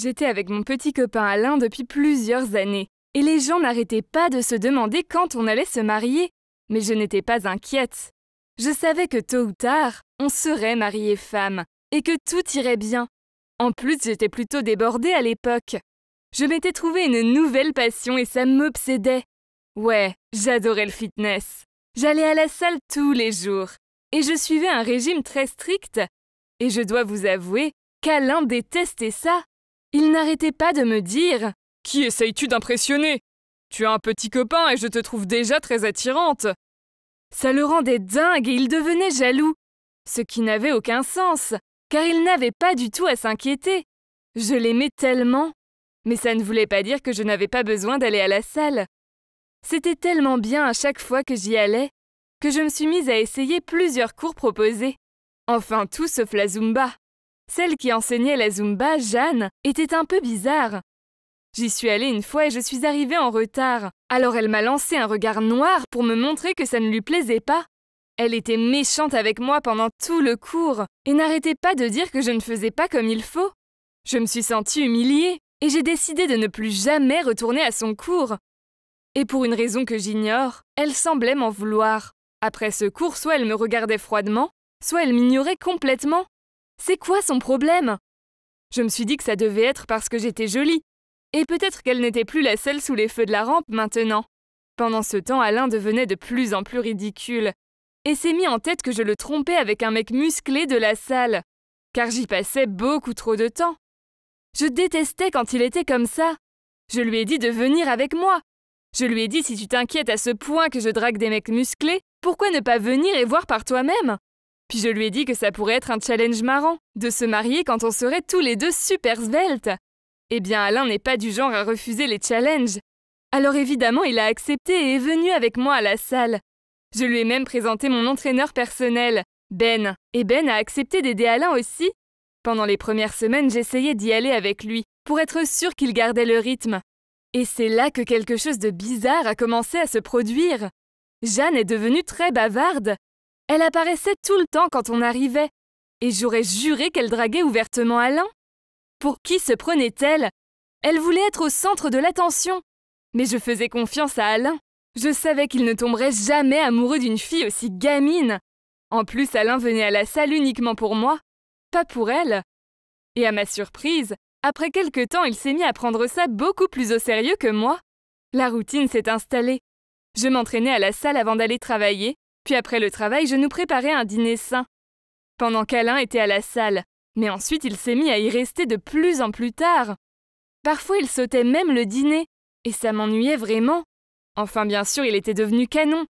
J'étais avec mon petit copain Alain depuis plusieurs années, et les gens n'arrêtaient pas de se demander quand on allait se marier, mais je n'étais pas inquiète. Je savais que tôt ou tard, on serait marié femme, et que tout irait bien. En plus, j'étais plutôt débordée à l'époque. Je m'étais trouvé une nouvelle passion et ça m'obsédait. Ouais, j'adorais le fitness. J'allais à la salle tous les jours, et je suivais un régime très strict. Et je dois vous avouer qu'Alain détestait ça. Il n'arrêtait pas de me dire Qui essayes-tu d'impressionner? Tu as un petit copain et je te trouve déjà très attirante. Ça le rendait dingue et il devenait jaloux. Ce qui n'avait aucun sens, car il n'avait pas du tout à s'inquiéter. Je l'aimais tellement. Mais ça ne voulait pas dire que je n'avais pas besoin d'aller à la salle. C'était tellement bien à chaque fois que j'y allais que je me suis mise à essayer plusieurs cours proposés. Enfin tout sauf la Zumba. Celle qui enseignait la Zumba, Jeanne, était un peu bizarre. J'y suis allée une fois et je suis arrivée en retard. Alors elle m'a lancé un regard noir pour me montrer que ça ne lui plaisait pas. Elle était méchante avec moi pendant tout le cours et n'arrêtait pas de dire que je ne faisais pas comme il faut. Je me suis sentie humiliée et j'ai décidé de ne plus jamais retourner à son cours. Et pour une raison que j'ignore, elle semblait m'en vouloir. Après ce cours, soit elle me regardait froidement, soit elle m'ignorait complètement. C'est quoi son problème? Je me suis dit que ça devait être parce que j'étais jolie. Et peut-être qu'elle n'était plus la seule sous les feux de la rampe maintenant. Pendant ce temps, Alain devenait de plus en plus ridicule. Et s'est mis en tête que je le trompais avec un mec musclé de la salle. Car j'y passais beaucoup trop de temps. Je détestais quand il était comme ça. Je lui ai dit de venir avec moi. Je lui ai dit si tu t'inquiètes à ce point que je drague des mecs musclés, pourquoi ne pas venir et voir par toi-même? Puis je lui ai dit que ça pourrait être un challenge marrant, de se marier quand on serait tous les deux super sveltes. Eh bien, Alain n'est pas du genre à refuser les challenges. Alors évidemment, il a accepté et est venu avec moi à la salle. Je lui ai même présenté mon entraîneur personnel, Ben, et Ben a accepté d'aider Alain aussi. Pendant les premières semaines, j'essayais d'y aller avec lui, pour être sûr qu'il gardait le rythme. Et c'est là que quelque chose de bizarre a commencé à se produire. Jeanne est devenue très bavarde, elle apparaissait tout le temps quand on arrivait, et j'aurais juré qu'elle draguait ouvertement Alain. Pour qui se prenait-elle? Elle voulait être au centre de l'attention. Mais je faisais confiance à Alain. Je savais qu'il ne tomberait jamais amoureux d'une fille aussi gamine. En plus, Alain venait à la salle uniquement pour moi, pas pour elle. Et à ma surprise, après quelque temps, il s'est mis à prendre ça beaucoup plus au sérieux que moi. La routine s'est installée. Je m'entraînais à la salle avant d'aller travailler, puis après le travail, je nous préparais un dîner sain. Pendant qu'Alain était à la salle, mais ensuite il s'est mis à y rester de plus en plus tard. Parfois il sautait même le dîner, et ça m'ennuyait vraiment. Enfin bien sûr il était devenu canon,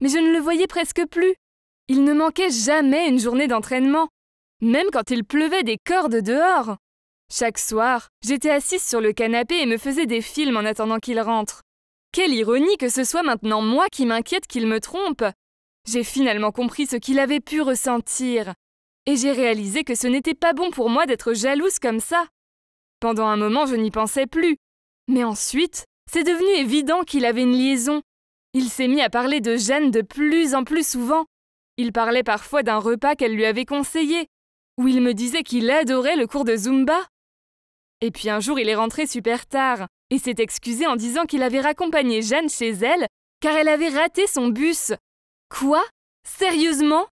mais je ne le voyais presque plus. Il ne manquait jamais une journée d'entraînement, même quand il pleuvait des cordes dehors. Chaque soir, j'étais assise sur le canapé et me faisais des films en attendant qu'il rentre. Quelle ironie que ce soit maintenant moi qui m'inquiète qu'il me trompe. J'ai finalement compris ce qu'il avait pu ressentir. Et j'ai réalisé que ce n'était pas bon pour moi d'être jalouse comme ça. Pendant un moment, je n'y pensais plus. Mais ensuite, c'est devenu évident qu'il avait une liaison. Il s'est mis à parler de Jeanne de plus en plus souvent. Il parlait parfois d'un repas qu'elle lui avait conseillé, où il me disait qu'il adorait le cours de Zumba. Et puis un jour, il est rentré super tard et s'est excusé en disant qu'il avait raccompagné Jeanne chez elle car elle avait raté son bus. Quoi? Sérieusement?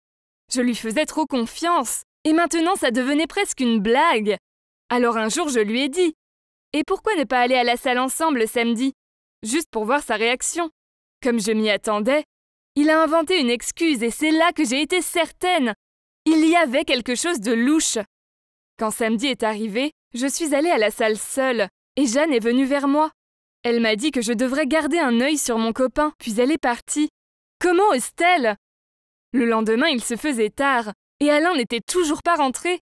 Je lui faisais trop confiance, et maintenant ça devenait presque une blague. Alors un jour je lui ai dit Et pourquoi ne pas aller à la salle ensemble samedi? Juste pour voir sa réaction. Comme je m'y attendais, il a inventé une excuse et c'est là que j'ai été certaine. Il y avait quelque chose de louche. Quand samedi est arrivé, je suis allée à la salle seule, et Jeanne est venue vers moi. Elle m'a dit que je devrais garder un œil sur mon copain, puis elle est partie. Comment Estelle Le lendemain, il se faisait tard, et Alain n'était toujours pas rentré.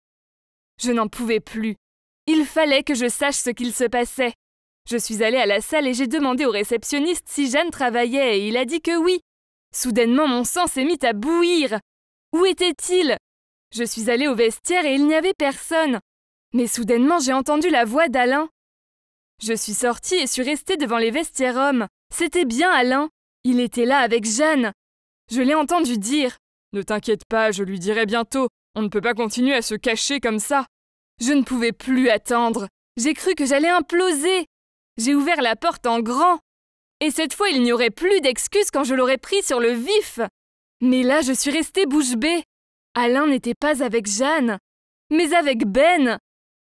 Je n'en pouvais plus. Il fallait que je sache ce qu'il se passait. Je suis allée à la salle et j'ai demandé au réceptionniste si Jeanne travaillait, et il a dit que oui. Soudainement, mon sang s'est mis à bouillir. Où était-il? Je suis allée au vestiaire et il n'y avait personne. Mais soudainement, j'ai entendu la voix d'Alain. Je suis sortie et suis restée devant les vestiaires hommes. C'était bien Alain. Il était là avec Jeanne. Je l'ai entendu dire. Ne t'inquiète pas, je lui dirai bientôt. On ne peut pas continuer à se cacher comme ça. Je ne pouvais plus attendre. J'ai cru que j'allais imploser. J'ai ouvert la porte en grand. Et cette fois, il n'y aurait plus d'excuses quand je l'aurais pris sur le vif. Mais là, je suis restée bouche bée. Alain n'était pas avec Jeanne, mais avec Ben.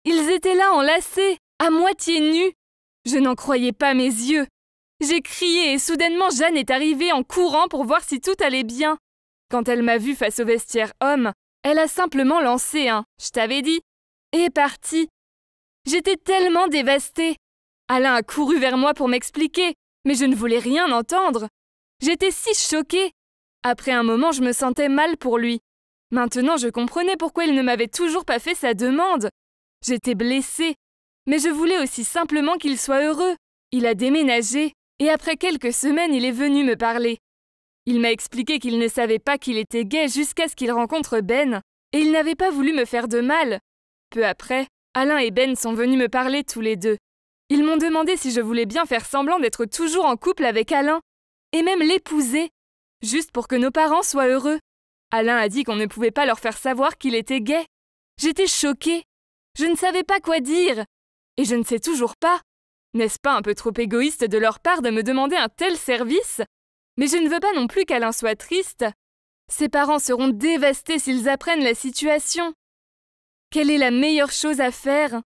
Ils étaient là enlacés, à moitié nus. Je n'en croyais pas mes yeux. J'ai crié et soudainement Jeanne est arrivée en courant pour voir si tout allait bien. Quand elle m'a vue face au vestiaire homme, elle a simplement lancé un Je t'avais dit et est partie. J'étais tellement dévastée. Alain a couru vers moi pour m'expliquer, mais je ne voulais rien entendre. J'étais si choquée. Après un moment, je me sentais mal pour lui. Maintenant, je comprenais pourquoi il ne m'avait toujours pas fait sa demande. J'étais blessée, mais je voulais aussi simplement qu'il soit heureux. Il a déménagé, et après quelques semaines, il est venu me parler. Il m'a expliqué qu'il ne savait pas qu'il était gay jusqu'à ce qu'il rencontre Ben, et il n'avait pas voulu me faire de mal. Peu après, Alain et Ben sont venus me parler tous les deux. Ils m'ont demandé si je voulais bien faire semblant d'être toujours en couple avec Alain, et même l'épouser, juste pour que nos parents soient heureux. Alain a dit qu'on ne pouvait pas leur faire savoir qu'il était gay. J'étais choquée. Je ne savais pas quoi dire. Et je ne sais toujours pas. N'est-ce pas un peu trop égoïste de leur part de me demander un tel service? Mais je ne veux pas non plus qu'Alain soit triste. Ses parents seront dévastés s'ils apprennent la situation. Quelle est la meilleure chose à faire?